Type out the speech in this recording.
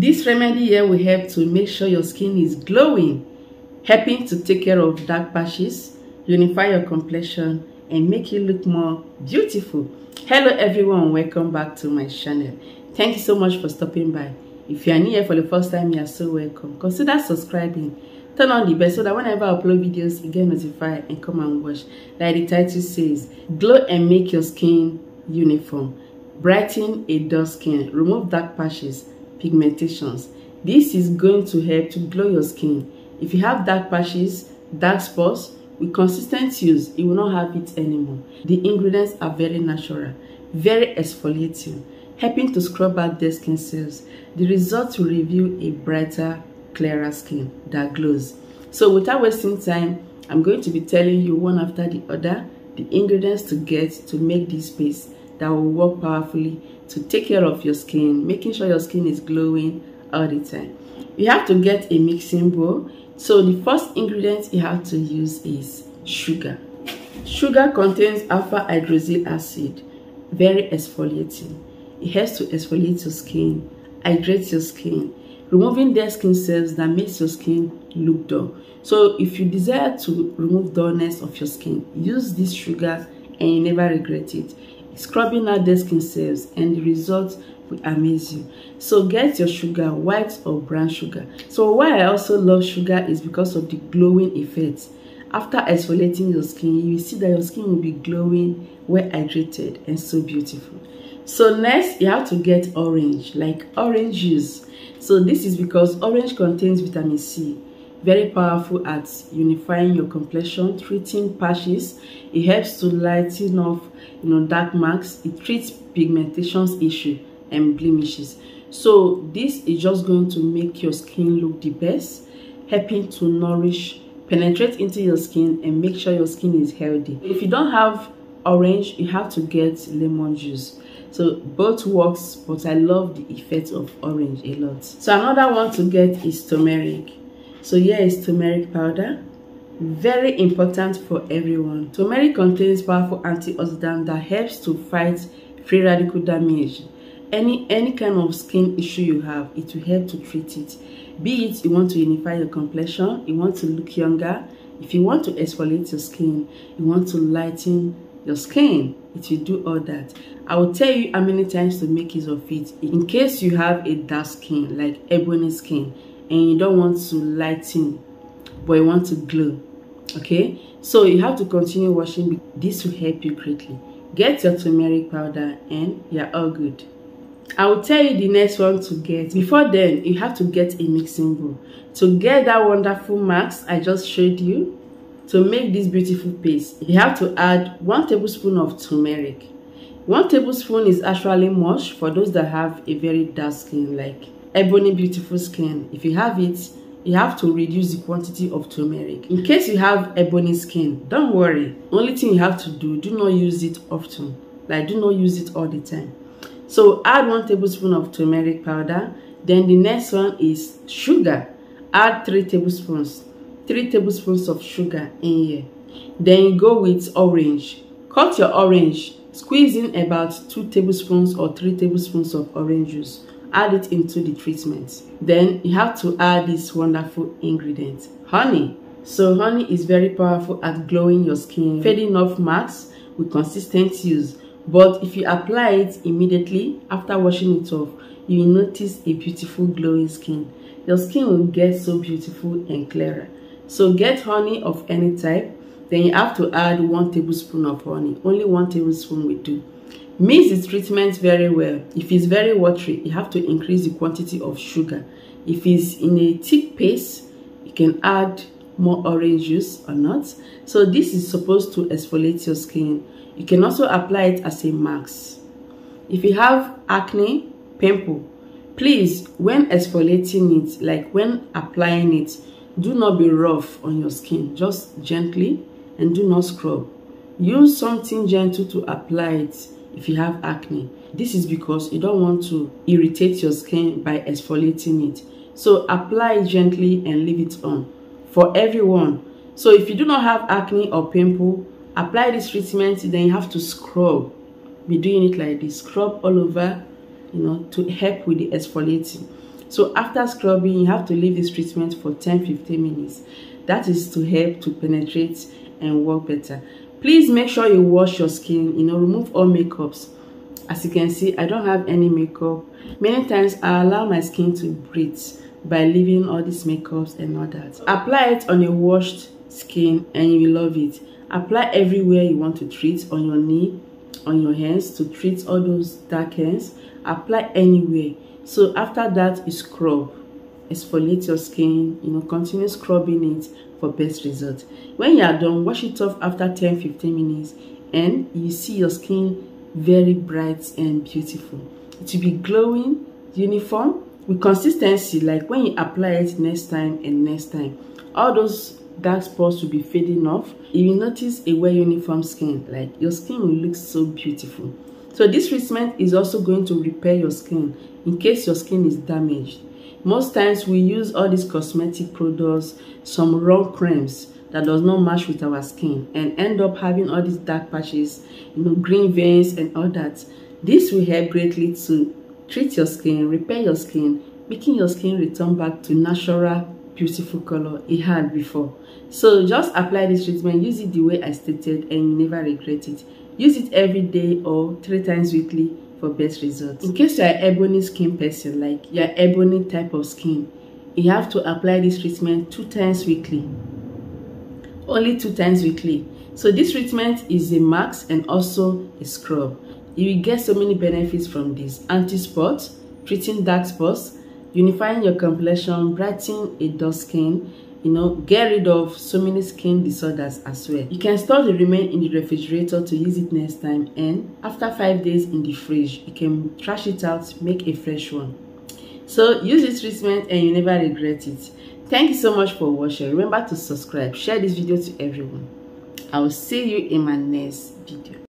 This remedy here will help to make sure your skin is glowing, helping to take care of dark patches, unify your complexion, and make you look more beautiful. Hello everyone, welcome back to my channel. Thank you so much for stopping by. If you are new here for the first time, you are so welcome. Consider subscribing. Turn on the bell so that whenever I upload videos, you get notified and come and watch. Like the title says, glow and make your skin uniform. Brighten a dull skin, remove dark patches, pigmentations. This is going to help to glow your skin. If you have dark patches, dark spots, with consistent use, you will not have it anymore. The ingredients are very natural, very exfoliating, helping to scrub out dead skin cells. The result will reveal a brighter, clearer skin that glows. So without wasting time, I'm going to be telling you one after the other the ingredients to get to make this paste that will work powerfully to take care of your skin, making sure your skin is glowing all the time. You have to get a mixing bowl. So the first ingredient you have to use is sugar. Sugar contains alpha hydroxy acid, very exfoliating. It helps to exfoliate your skin, hydrate your skin, removing dead skin cells that makes your skin look dull. So if you desire to remove dullness of your skin, use this sugar and you never regret it scrubbing out dead skin cells and the result will amaze you. So get your sugar white or brown sugar. So why i also love sugar is because of the glowing effect after exfoliating your skin you will see that your skin will be glowing well hydrated and so beautiful. So next you have to get orange like orange juice. So this is because orange contains vitamin c very powerful at unifying your complexion treating patches. It helps to lighten off you know dark marks. It treats pigmentations issue and blemishes. So this is just going to make your skin look the best helping to nourish penetrate into your skin and make sure your skin is healthy. If you don't have orange you have to get lemon juice. So both works but i love the effect of orange a lot. So another one to get is turmeric so here is turmeric powder. Very important for everyone. Turmeric contains powerful antioxidant that helps to fight free radical damage. Any any kind of skin issue you have it will help to treat it. Be it you want to unify your complexion you want to look younger if you want to exfoliate your skin you want to lighten your skin it will do all that. I will tell you how many times to make use of it in case you have a dark skin like ebony skin and you don't want to lighten but you want to glow okay? So you have to continue washing this will help you greatly. Get your turmeric powder and you're all good. I will tell you the next one to get. Before then you have to get a mixing bowl. To get that wonderful mask i just showed you to make this beautiful paste you have to add one tablespoon of turmeric. One tablespoon is actually much for those that have a very dark skin like ebony beautiful skin. If you have it you have to reduce the quantity of turmeric. In case you have ebony skin don't worry. Only thing you have to do do not use it often. Like do not use it all the time. So add one tablespoon of turmeric powder. Then the next one is sugar. Add three tablespoons three tablespoons of sugar in here. Then you go with orange. Cut your orange. Squeeze in about two tablespoons or three tablespoons of orange juice add it into the treatment. Then you have to add this wonderful ingredient honey. So honey is very powerful at glowing your skin. Fading off marks with consistent use. But if you apply it immediately after washing it off you will notice a beautiful glowing skin. Your skin will get so beautiful and clearer. So get honey of any type. Then you have to add one tablespoon of honey. Only one tablespoon will do Mix the treatment very well. If it's very watery, you have to increase the quantity of sugar. If it's in a thick paste, you can add more orange juice or not. So this is supposed to exfoliate your skin. You can also apply it as a mask. If you have acne, pimple, please, when exfoliating it, like when applying it, do not be rough on your skin. Just gently and do not scrub. Use something gentle to apply it if you have acne. This is because you don't want to irritate your skin by exfoliating it. So apply gently and leave it on for everyone. So if you do not have acne or pimple, apply this treatment, then you have to scrub. Be doing it like this, scrub all over, you know, to help with the exfoliating. so after scrubbing you have to leave this treatment for 10-15 minutes that is to help to penetrate and work better please make sure you wash your skin you know remove all makeups. As you can see i don't have any makeup. Many times i allow my skin to breathe by leaving all these makeups and all that. Apply it on a washed skin and you will love it. Apply everywhere you want to treat on your knee on your hands to treat all those dark hands. Apply anywhere. So after that you scrub. Exfoliate your skin you know continue scrubbing it for best result. When you are done wash it off after 10 15 minutes and you see your skin very bright and beautiful. It will be glowing uniform with consistency like when you apply it next time and next time. All those dark spots will be fading off. You will notice a well uniform skin like your skin will look so beautiful. So this treatment is also going to repair your skin in case your skin is damaged most times we use all these cosmetic products some wrong creams that does not match with our skin and end up having all these dark patches you know green veins and all that. This will help greatly to treat your skin repair your skin making your skin return back to natural beautiful color it had before. So just apply this treatment use it the way i stated and you never regret it. Use it every day or three times weekly for best results. In case you're an ebony skin person like you're ebony type of skin you have to apply this treatment two times weekly. Only two times weekly. So this treatment is a mask and also a scrub. You will get so many benefits from this. Anti-spot treating dark spots unifying your complexion brightening a dull skin you know get rid of so many skin disorders as well. You can store the remain in the refrigerator to use it next time and after five days in the fridge you can trash it out make a fresh one. So use this treatment and you never regret it. Thank you so much for watching. Remember to subscribe. Share this video to everyone. I will see you in my next video